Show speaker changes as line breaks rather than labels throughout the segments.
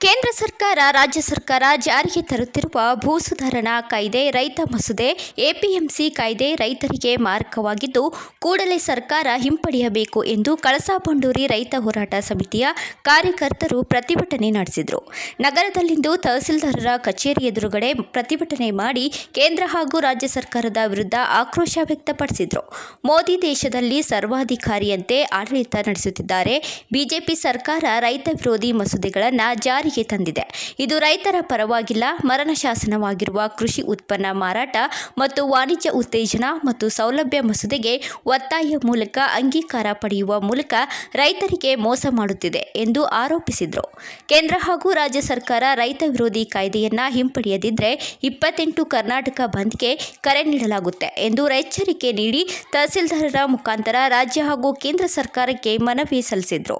ಕೇಂದ್ರ ಸರ್ಕಾರ, ರಾಜ್ಯ ಸರ್ಕಾರ ಜಾರಿಗೆ ತರುತ್ತಿರುವ ಭೂ ಸುಧಾರಣಾ ಕಾಯ್ದೆ, ರೈತ ಮಸೂದೆ, ಎಪಿಎಂಸಿ ಕಾಯ್ದೆ ರೈತರಿಗೆ ಮಾರಕವಾಗಿದ್ದು, ಕೂಡಲೇ ಸರ್ಕಾರ ಹಿಂಪಡೆಯಬೇಕು ಎಂದು ಕಳಸಾ ಬಂಡೂರಿ ರೈತ ಹೋರಾಟ ಸಮಿತಿಯ ಕಾರ್ಯಕರ್ತರು ಪ್ರತಿಭಟನೆ ನಡೆಸಿದರು. ನಗರದಲ್ಲಿಂದು ತಹಸೀಲ್ದಾರರ ಕಚೇರಿ ಎದುರುಗಡೆ ಪ್ರತಿಭಟನೆ ಮಾಡಿ ಕೇಂದ್ರ ಹಾಗೂ ರಾಜ್ಯ ಸರ್ಕಾರದ ವಿರುದ್ಧ ಆಕ್ರೋಶ ವ್ಯಕ್ತಪಡಿಸಿದರು. ಮೋದಿ ದೇಶದಲ್ಲಿ ಸರ್ವಾಧಿಕಾರಿಯಂತೆ ಆಡಳಿತ ನಡೆಸುತ್ತಿದ್ದಾರೆ. ಬಿಜೆಪಿ ಸರ್ಕಾರ ರೈತ ವಿರೋಧಿ ಮಸೂದೆಗಳನ್ನು ಜಾರಿಗೆ ತಂದಿದೆ. ಇದು ರೈತರ ಪರವಾಗಿಲ್ಲ, ಮರಣ ಶಾಸನವಾಗಿರುವ ಕೃಷಿ ಉತ್ಪನ್ನ ಮಾರಾಟ ಮತ್ತು ವಾಣಿಜ್ಯ ಉತ್ತೇಜನ ಮತ್ತು ಸೌಲಭ್ಯ ಮಸೂದೆಗೆ ಒತ್ತಾಯ ಮೂಲಕ ಅಂಗೀಕಾರ ಪಡೆಯುವ ಮೂಲಕ ರೈತರಿಗೆ ಮೋಸ ಮಾಡುತ್ತಿದೆ ಎಂದು ಆರೋಪಿಸಿದರು. ಕೇಂದ್ರ ಹಾಗೂ ರಾಜ್ಯ ಸರ್ಕಾರ ರೈತ ವಿರೋಧಿ ಕಾಯ್ದೆಯನ್ನ ಹಿಂಪಡೆಯದಿದ್ದರೆ ಇಪ್ಪತ್ತೆಂಟು ಕರ್ನಾಟಕ ಬಂದ್ಗೆ ಕರೆ ನೀಡಲಾಗುತ್ತೆ ಎಂದು ಎಚ್ಚರಿಕೆ ನೀಡಿ ತಹಸೀಲ್ದಾರರ ಮುಖಾಂತರ ರಾಜ್ಯ ಹಾಗೂ ಕೇಂದ್ರ ಸರ್ಕಾರಕ್ಕೆ ಮನವಿ ಸಲ್ಲಿಸಿದರು.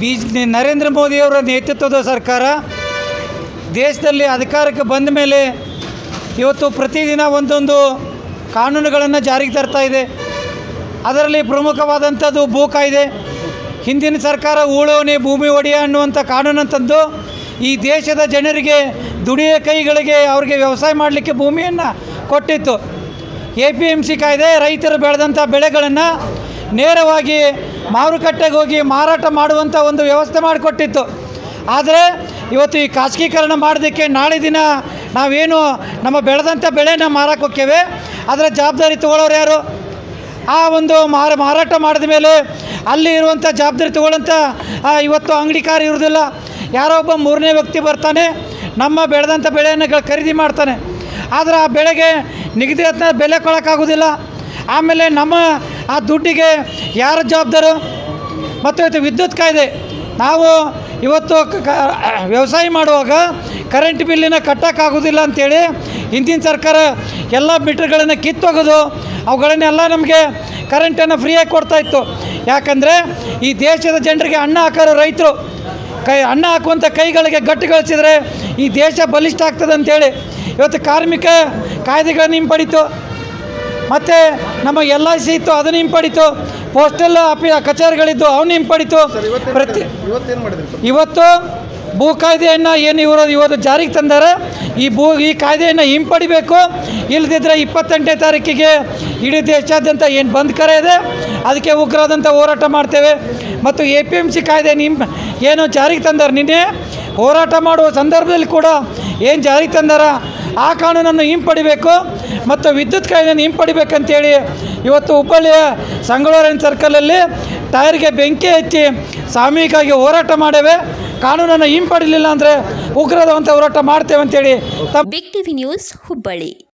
ಬಿ ನರೇಂದ್ರ ಮೋದಿಯವರ ನೇತೃತ್ವದ ಸರ್ಕಾರ ದೇಶದಲ್ಲಿ ಅಧಿಕಾರಕ್ಕೆ ಬಂದ ಮೇಲೆ ಇವತ್ತು ಪ್ರತಿದಿನ ಒಂದೊಂದು ಕಾನೂನುಗಳನ್ನು ಜಾರಿಗೆ ತರ್ತಾ ಇದೆ. ಅದರಲ್ಲಿ ಪ್ರಮುಖವಾದಂಥದ್ದು ಭೂ ಕಾಯ್ದೆ. ಹಿಂದಿನ ಸರ್ಕಾರ ಉಳೋನೆ ಭೂಮಿ ಒಡೆಯ ಅನ್ನುವಂಥ ಕಾನೂನು ತಂದು ಈ ದೇಶದ ಜನರಿಗೆ, ದುಡಿಯ ಕೈಗಳಿಗೆ ಅವರಿಗೆ ವ್ಯವಸಾಯ ಮಾಡಲಿಕ್ಕೆ ಭೂಮಿಯನ್ನು ಕೊಟ್ಟಿತ್ತು. ಎ ಪಿ ಎಂ ಸಿ ಕಾಯ್ದೆ ರೈತರು ಬೆಳೆದಂಥ ಬೆಳೆಗಳನ್ನು ನೇರವಾಗಿ ಮಾರುಕಟ್ಟೆಗೆ ಹೋಗಿ ಮಾರಾಟ ಮಾಡುವಂಥ ಒಂದು ವ್ಯವಸ್ಥೆ ಮಾಡಿಕೊಟ್ಟಿತ್ತು. ಆದರೆ ಇವತ್ತು ಈ ಖಾಸಗೀಕರಣ ಮಾಡೋದಕ್ಕೆ ನಾಳೆ ದಿನ ನಾವೇನು ನಮ್ಮ ಬೆಳೆದಂಥ ಬೆಳೆನ ಮಾರಕ್ಕೆ ಹೋಗ್ತೇವೆ ಅದರ ಜವಾಬ್ದಾರಿ ತಗೊಳ್ಳೋರು ಯಾರು? ಆ ಒಂದು ಮಾರ, ಮಾರಾಟ ಮಾಡಿದ ಮೇಲೆ ಅಲ್ಲಿ ಇರುವಂಥ ಜವಾಬ್ದಾರಿ ತೊಗೊಳ್ಳೋಂಥ ಇವತ್ತು ಅಂಗಡಿಕಾರ ಇರೋದಿಲ್ಲ ಯಾರೋ ಒಬ್ಬ ಮೂರನೇ ವ್ಯಕ್ತಿ ಬರ್ತಾನೆ, ನಮ್ಮ ಬೆಳೆದಂಥ ಬೆಳೆಯನ್ನು ಖರೀದಿ ಮಾಡ್ತಾನೆ. ಆದರೆ ಆ ಬೆಳೆಗೆ ನಿಗದಿತ ಬೆಲೆ ಕೊಡೋಕ್ಕಾಗೋದಿಲ್ಲ. ಆಮೇಲೆ ನಮ್ಮ ಆ ದುಡ್ಡಿಗೆ ಯಾರು ಜವಾಬ್ದಾರು? ಮತ್ತು ಇವತ್ತು ವಿದ್ಯುತ್ ಕಾಯ್ದೆ. ನಾವು ಇವತ್ತು ವ್ಯವಸಾಯ ಮಾಡುವಾಗ ಕರೆಂಟ್ ಬಿಲ್ಲಿನ ಕಟ್ಟೋಕ್ಕಾಗೋದಿಲ್ಲ ಅಂಥೇಳಿ ಹಿಂದಿನ ಸರ್ಕಾರ ಎಲ್ಲ ಮೀಟ್ರ್ಗಳನ್ನು ಕಿತ್ತೋಗೋದು ಅವುಗಳನ್ನೆಲ್ಲ ನಮಗೆ ಕರೆಂಟನ್ನು ಫ್ರೀಯಾಗಿ ಕೊಡ್ತಾಯಿತ್ತು ಯಾಕಂದರೆ ಈ ದೇಶದ ಜನರಿಗೆ ಅನ್ನ ಹಾಕೋರು ರೈತರು ಕೈ, ಅನ್ನ ಹಾಕುವಂಥ ಕೈಗಳಿಗೆ ಗಟ್ಟಿಗಳಿಸಿದರೆ ಈ ದೇಶ ಬಲಿಷ್ಠ ಆಗ್ತದೆ ಅಂತೇಳಿ. ಇವತ್ತು ಕಾರ್ಮಿಕ ಕಾಯ್ದೆಗಳನ್ನು ಹಿಂಪಡಿತು. ಮತ್ತು ನಮ್ಮ ಎಲ್ ಐ ಸಿ ಇತ್ತು ಅದನ್ನು ಹಿಂಪಡಿತು ಪೋಸ್ಟಲ್ ಆಫಿ ಕಚೇರಿಗಳಿದ್ದು ಅವನ್ನ ಹಿಂಪಡಿತು ಪ್ರತಿ ಇವತ್ತು ಭೂ ಕಾಯ್ದೆಯನ್ನು ಏನು ಇವರು ಇವತ್ತು ಜಾರಿಗೆ ತಂದರೆ? ಈ ಭೂ ಈ ಕಾಯ್ದೆಯನ್ನು ಹಿಂಪಡಿಬೇಕು. ಇಲ್ಲದಿದ್ದರೆ ಇಪ್ಪತ್ತೆಂಟನೇ ತಾರೀಕಿಗೆ ಇಡೀ ದೇಶಾದ್ಯಂತ ಏನು ಬಂದ್ ಕರೆ ಇದೆ. ಅದಕ್ಕೆ ಉಗ್ರವಾದಂಥ ಹೋರಾಟ ಮಾಡ್ತೇವೆ. ಮತ್ತು ಎ ಪಿ ಎಂ ಸಿ ಕಾಯ್ದೆ ನಿಮ್ ಏನು ಜಾರಿಗೆ ತಂದಾರ ನಿನ್ನೆ? ಹೋರಾಟ ಮಾಡುವ ಸಂದರ್ಭದಲ್ಲಿ ಕೂಡ ಏನು ಜಾರಿಗೆ ತಂದಾರ? ಆ ಕಾನೂನನ್ನು ಹಿಂಪಡಿಬೇಕು ಮತ್ತು ವಿದ್ಯುತ್ ಕಾಯ್ದೆಯನ್ನು ಹಿಂಪಡಿಬೇಕಂತೇಳಿ ಇವತ್ತು ಹುಬ್ಬಳ್ಳಿಯ ಸಂಗಳೂರಿನ ಸರ್ಕಲಲ್ಲಿ ಟೈರ್ಗೆ ಬೆಂಕಿ ಹಚ್ಚಿ ಸಾಮೂಹಿಕವಾಗಿ ಹೋರಾಟ ಮಾಡೇವೆ. ಕಾನೂನನ್ನು ಹಿಂಪಡಿಲಿಲ್ಲ ಅಂದರೆ ಉಗ್ರವಾದಂಥ ಹೋರಾಟ ಮಾಡ್ತೇವೆ ಅಂತೇಳಿ.
Big TV news Hubballi